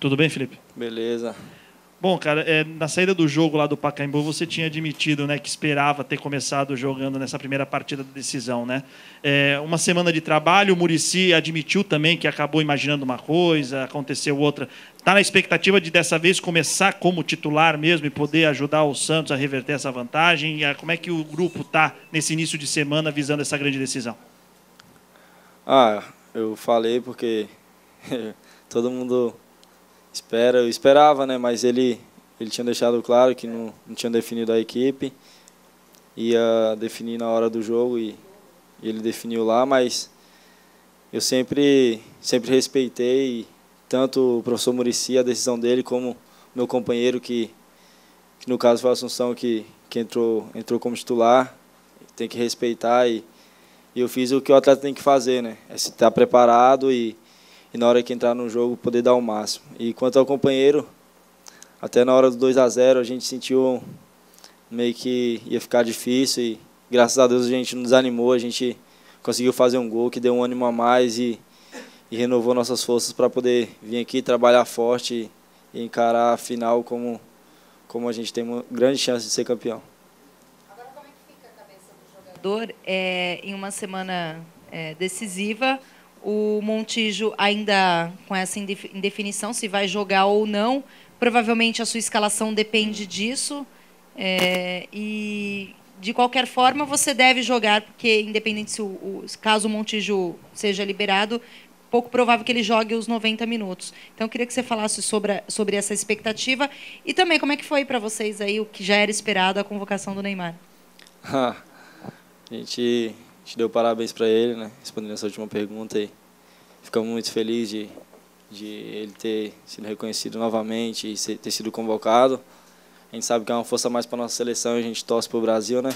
Tudo bem, Felipe? Beleza. Bom, cara, é, na saída do jogo lá do Pacaembu, você tinha admitido né, que esperava ter começado jogando nessa primeira partida da decisão. Né? É, uma semana de trabalho, o Murici admitiu também que acabou imaginando uma coisa, aconteceu outra. Está na expectativa de dessa vez começar como titular mesmo e poder ajudar o Santos a reverter essa vantagem? E como é que o grupo está nesse início de semana visando essa grande decisão? Ah, eu falei porque todo mundo espera, eu esperava, né? Mas ele, ele tinha deixado claro que não, não tinha definido a equipe, ia definir na hora do jogo e, e ele definiu lá, mas eu sempre, sempre respeitei tanto o professor Murici, a decisão dele, como meu companheiro, que, que no caso foi a Assunção, que, que entrou, entrou como titular, tem que respeitar e, e eu fiz o que o atleta tem que fazer, né? É se estar preparado e, e na hora que entrar no jogo poder dar o máximo. E quanto ao companheiro, até na hora do 2 a 0 a gente sentiu meio que ia ficar difícil e graças a Deus a gente não desanimou, a gente conseguiu fazer um gol que deu um ânimo a mais e, e renovou nossas forças para poder vir aqui trabalhar forte e, e encarar a final como como a gente tem uma grande chance de ser campeão. Agora como é que fica a cabeça do jogador é, em uma semana é, decisiva? O Montijo ainda com essa indefinição se vai jogar ou não. Provavelmente a sua escalação depende disso. É, e de qualquer forma você deve jogar, porque independente se o, o, caso o Montijo seja liberado, pouco provável que ele jogue os 90 minutos. Então eu queria que você falasse sobre, sobre essa expectativa e também como é que foi para vocês aí o que já era esperado a convocação do Neymar. a gente gente deu parabéns para ele, né? Respondendo essa última pergunta e ficamos muito felizes de, de ele ter sido reconhecido novamente e ter sido convocado. A gente sabe que é uma força mais para nossa seleção e a gente torce para o Brasil, né?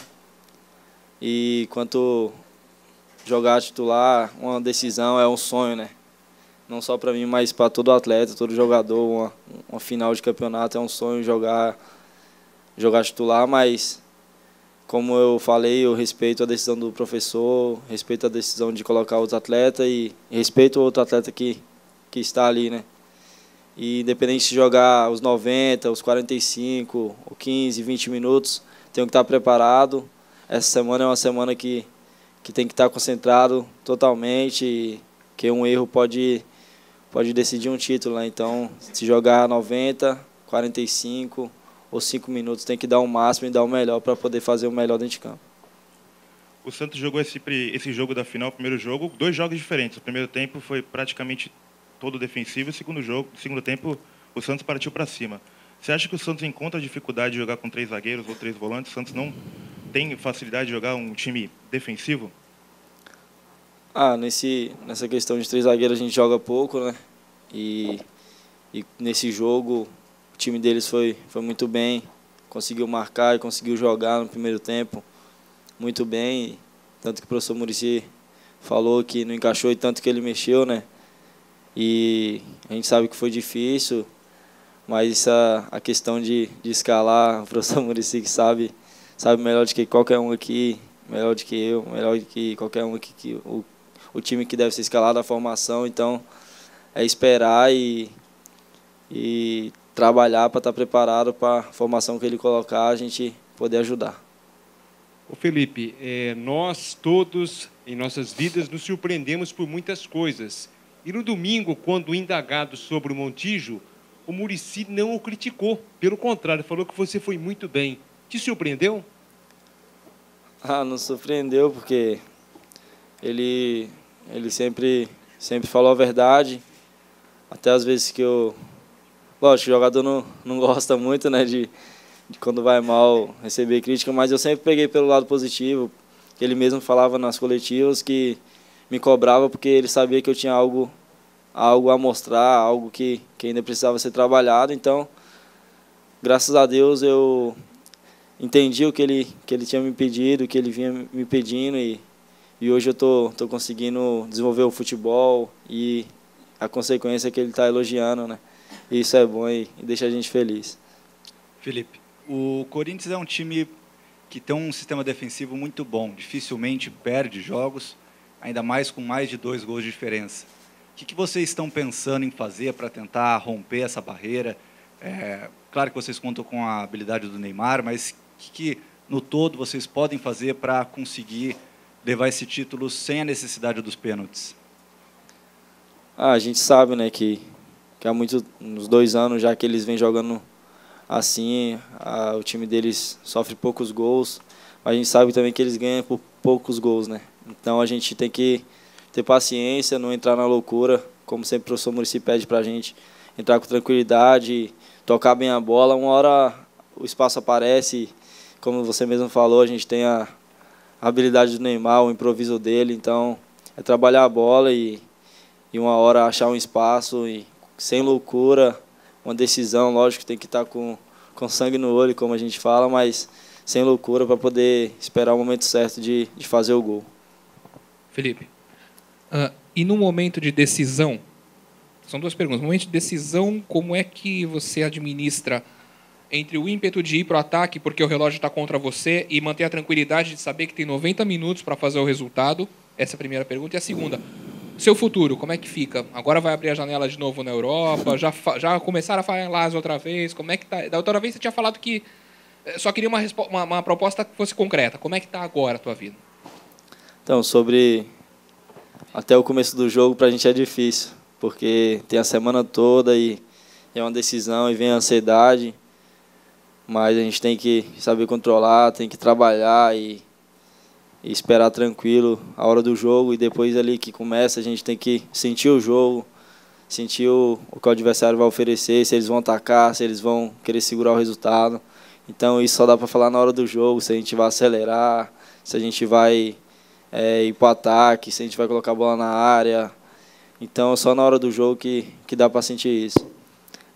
E quanto jogar titular, uma decisão é um sonho, né? Não só para mim, mas para todo atleta, todo jogador, uma, uma final de campeonato é um sonho jogar jogar titular, mas como eu falei, eu respeito a decisão do professor, respeito a decisão de colocar outro atleta e respeito o outro atleta que, que está ali, né? E independente de jogar os 90, os 45, ou 15, 20 minutos, tenho que estar preparado. Essa semana é uma semana que, que tem que estar concentrado totalmente, que um erro pode, pode decidir um título, né? Então, se jogar 90, 45, os cinco minutos tem que dar o máximo e dar o melhor para poder fazer o melhor dentro de campo. O Santos jogou esse, esse jogo da final, o primeiro jogo, dois jogos diferentes. O primeiro tempo foi praticamente todo defensivo, o segundo jogo, segundo tempo, o Santos partiu para cima. Você acha que o Santos encontra dificuldade de jogar com três zagueiros ou três volantes? O Santos não tem facilidade de jogar um time defensivo? Ah, nesse, nessa questão de três zagueiros a gente joga pouco, né? E, e nesse jogo o time deles foi, foi muito bem, conseguiu marcar e conseguiu jogar no primeiro tempo muito bem. Tanto que o professor Murici falou que não encaixou e tanto que ele mexeu, né? E a gente sabe que foi difícil, mas essa, a questão de, de escalar, o professor Murici que sabe, sabe melhor do que qualquer um aqui, melhor do que eu, melhor do que qualquer um aqui, que o, o time que deve ser escalado, a formação, então é esperar e, e trabalhar para estar tá preparado para a formação que ele colocar, a gente poder ajudar. O Felipe, é, nós todos em nossas vidas nos surpreendemos por muitas coisas. E no domingo, quando indagado sobre o Montijo, o Murici não o criticou. Pelo contrário, falou que você foi muito bem. Te surpreendeu? Ah, não surpreendeu porque ele ele sempre sempre falou a verdade. Até as vezes que eu Lógico, o jogador não, não gosta muito, né, de, de quando vai mal receber crítica, mas eu sempre peguei pelo lado positivo. Ele mesmo falava nas coletivas que me cobrava porque ele sabia que eu tinha algo algo a mostrar, algo que, que ainda precisava ser trabalhado. Então, graças a Deus, eu entendi o que ele, que ele tinha me pedido, o que ele vinha me pedindo e, e hoje eu tô, tô conseguindo desenvolver o futebol e a consequência é que ele está elogiando, né? E isso é bom e, e deixa a gente feliz. Felipe, o Corinthians é um time que tem um sistema defensivo muito bom, dificilmente perde jogos, ainda mais com mais de dois gols de diferença. O que, que vocês estão pensando em fazer para tentar romper essa barreira? É, claro que vocês contam com a habilidade do Neymar, mas o que, que no todo vocês podem fazer para conseguir levar esse título sem a necessidade dos pênaltis? Ah, a gente sabe, né, que, que há muitos uns dois anos já que eles vêm jogando assim, a, o time deles sofre poucos gols, mas a gente sabe também que eles ganham por poucos gols, né? Então a gente tem que ter paciência, não entrar na loucura, como sempre o professor Murici pede para a gente, entrar com tranquilidade, tocar bem a bola. Uma hora o espaço aparece, como você mesmo falou, a gente tem a habilidade do Neymar, o improviso dele, então é trabalhar a bola e, e uma hora achar um espaço e sem loucura, uma decisão, lógico, tem que estar com, com sangue no olho, como a gente fala, mas sem loucura para poder esperar o momento certo de, de fazer o gol. Felipe, uh, e no momento de decisão, são duas perguntas. No momento de decisão, como é que você administra entre o ímpeto de ir para o ataque porque o relógio está contra você e manter a tranquilidade de saber que tem 90 minutos para fazer o resultado? Essa é a primeira pergunta. E a segunda, seu futuro, como é que fica? Agora vai abrir a janela de novo na Europa? Já, já começaram a falar outra vez? Como é que tá? Da outra vez você tinha falado que eh, só queria uma, uma, uma proposta que fosse concreta. Como é que está agora a tua vida? Então, sobre até o começo do jogo para a gente é difícil, porque tem a semana toda e é uma decisão e vem a ansiedade, mas a gente tem que saber controlar, tem que trabalhar e e esperar tranquilo a hora do jogo e depois ali que começa a gente tem que sentir o jogo, sentir o, o que o adversário vai oferecer, se eles vão atacar, se eles vão querer segurar o resultado. Então isso só dá para falar na hora do jogo, se a gente vai acelerar, se a gente vai é, ir para o ataque, se a gente vai colocar a bola na área. Então só na hora do jogo que, que dá para sentir isso.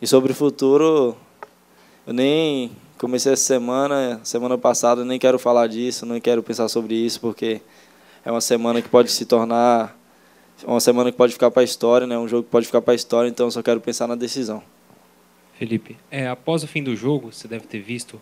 E sobre o futuro, eu nem comecei essa semana, semana passada, nem quero falar disso, não quero pensar sobre isso, porque é uma semana que pode se tornar uma semana que pode ficar para a história, né? Um jogo que pode ficar para a história, então só quero pensar na decisão. Felipe, é, após o fim do jogo, você deve ter visto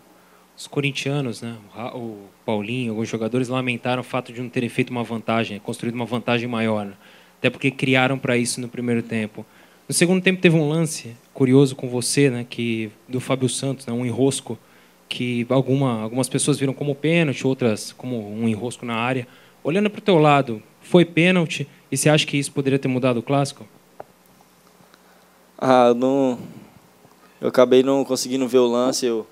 os corintianos, né? O Paulinho, alguns jogadores lamentaram o fato de não terem feito uma vantagem, construído uma vantagem maior, né? até porque criaram para isso no primeiro tempo. No segundo tempo teve um lance curioso com você, né? Que do Fábio Santos, né? Um enrosco que alguma, algumas pessoas viram como pênalti, outras como um enrosco na área. Olhando para o teu lado, foi pênalti e você acha que isso poderia ter mudado o clássico? Ah, não. Eu acabei não conseguindo ver o lance. Eu,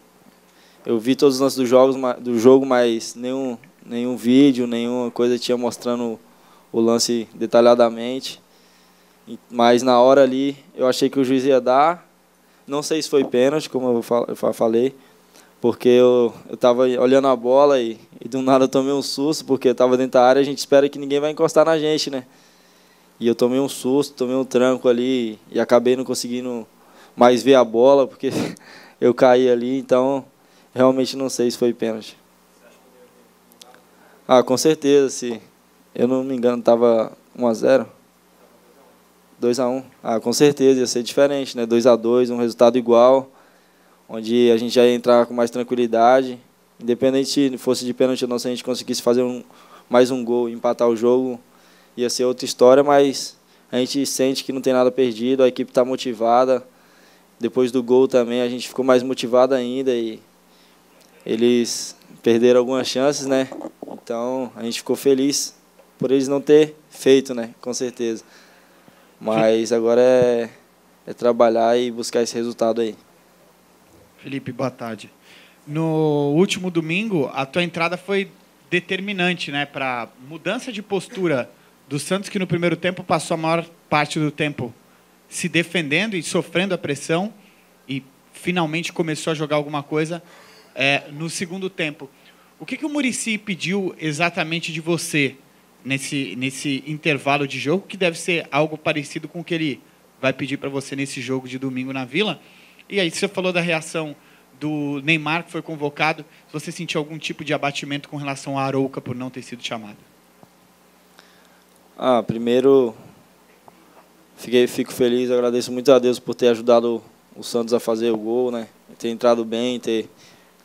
eu vi todos os lances do, jogos, do jogo, mas nenhum, nenhum vídeo, nenhuma coisa tinha mostrando o lance detalhadamente. Mas na hora ali, eu achei que o juiz ia dar. Não sei se foi pênalti, como eu falei porque eu estava olhando a bola e, e do nada eu tomei um susto, porque eu estava dentro da área, a gente espera que ninguém vai encostar na gente, né? E eu tomei um susto, tomei um tranco ali e acabei não conseguindo mais ver a bola, porque eu caí ali, então realmente não sei se foi pênalti. Ah, com certeza, se eu não me engano, estava 1 a 0 2 a 1 Ah, com certeza, ia ser diferente, né? 2 a 2 um resultado igual onde a gente já ia entrar com mais tranquilidade. Independente se fosse de pênalti ou não, se a gente conseguisse fazer um, mais um gol e empatar o jogo, ia ser outra história, mas a gente sente que não tem nada perdido, a equipe está motivada. Depois do gol também a gente ficou mais motivado ainda e eles perderam algumas chances, né? Então a gente ficou feliz por eles não ter feito, né? Com certeza. Mas agora é, é trabalhar e buscar esse resultado aí. Felipe, boa tarde. No último domingo, a tua entrada foi determinante, né, para mudança de postura do Santos que no primeiro tempo passou a maior parte do tempo se defendendo e sofrendo a pressão e finalmente começou a jogar alguma coisa é, no segundo tempo. O que, que o Murici pediu exatamente de você nesse, nesse intervalo de jogo, que deve ser algo parecido com o que ele vai pedir para você nesse jogo de domingo na Vila? E aí, você falou da reação do Neymar, que foi convocado. Se você sentiu algum tipo de abatimento com relação a Arouca por não ter sido chamado? Ah, primeiro, fiquei, fico feliz, agradeço muito a Deus por ter ajudado o Santos a fazer o gol, né? Ter entrado bem, ter,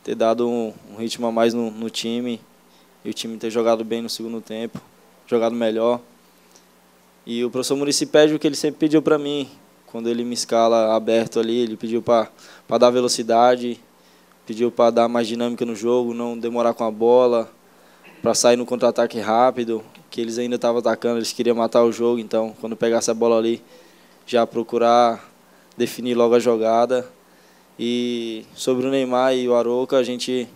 ter dado um, um ritmo a mais no, no time e o time ter jogado bem no segundo tempo, jogado melhor. E o professor Murici pede o que ele sempre pediu para mim, quando ele me escala aberto ali, ele pediu para dar velocidade, pediu para dar mais dinâmica no jogo, não demorar com a bola, para sair no contra-ataque rápido, que eles ainda estavam atacando, eles queriam matar o jogo, então quando pegasse a bola ali, já procurar definir logo a jogada. E sobre o Neymar e o Aroca, a gente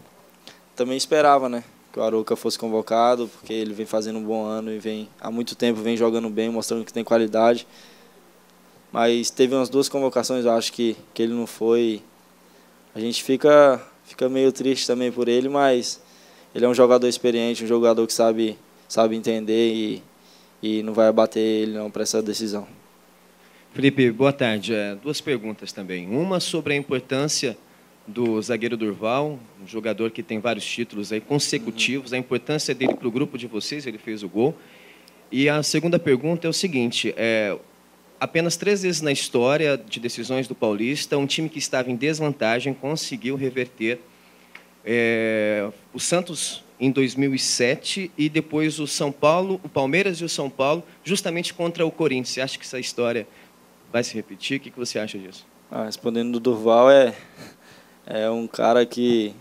também esperava, né? Que o Aroca fosse convocado, porque ele vem fazendo um bom ano e vem há muito tempo vem jogando bem, mostrando que tem qualidade. Mas teve umas duas convocações, eu acho que, que ele não foi. A gente fica, fica meio triste também por ele, mas ele é um jogador experiente, um jogador que sabe, sabe entender e, e não vai abater ele não para essa decisão. Felipe, boa tarde. É, duas perguntas também. Uma sobre a importância do zagueiro Durval, um jogador que tem vários títulos aí consecutivos, a importância dele para o grupo de vocês, ele fez o gol. E a segunda pergunta é o seguinte: é, apenas três vezes na história de decisões do Paulista, um time que estava em desvantagem conseguiu reverter. É, o Santos em 2007 e depois o São Paulo, o Palmeiras e o São Paulo, justamente contra o Corinthians. Você acha que essa história vai se repetir? O que você acha disso? Ah, respondendo do Durval, é, é um cara que,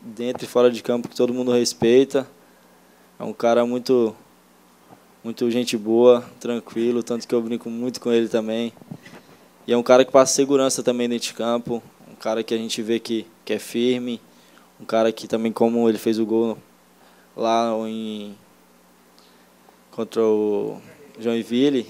dentro e fora de campo, que todo mundo respeita. É um cara muito, muito gente boa, tranquilo, tanto que eu brinco muito com ele também. E é um cara que passa segurança também dentro de campo, um cara que a gente vê que, que é firme, um cara que também, como ele fez o gol lá em contra o Joinville,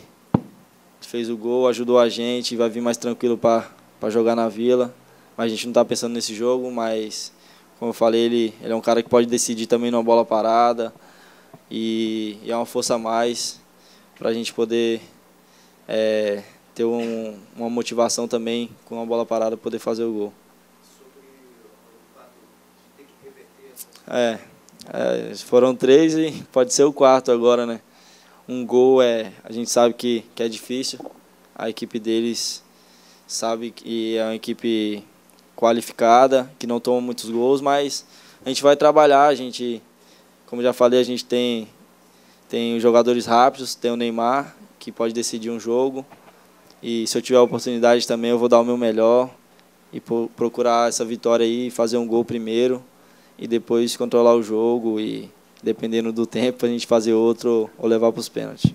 fez o gol, ajudou a gente, vai vir mais tranquilo para jogar na Vila. Mas a gente não está pensando nesse jogo, mas como eu falei, ele, ele é um cara que pode decidir também numa bola parada e, e é uma força a mais para a gente poder é, ter um, uma motivação também com uma bola parada poder fazer o gol. É, é, foram três e pode ser o quarto agora, né? um gol é a gente sabe que, que é difícil a equipe deles sabe que é uma equipe qualificada que não toma muitos gols mas a gente vai trabalhar a gente como já falei a gente tem tem jogadores rápidos tem o Neymar que pode decidir um jogo e se eu tiver a oportunidade também eu vou dar o meu melhor e procurar essa vitória aí fazer um gol primeiro e depois controlar o jogo e dependendo do tempo, a gente fazer outro ou levar para os pênaltis.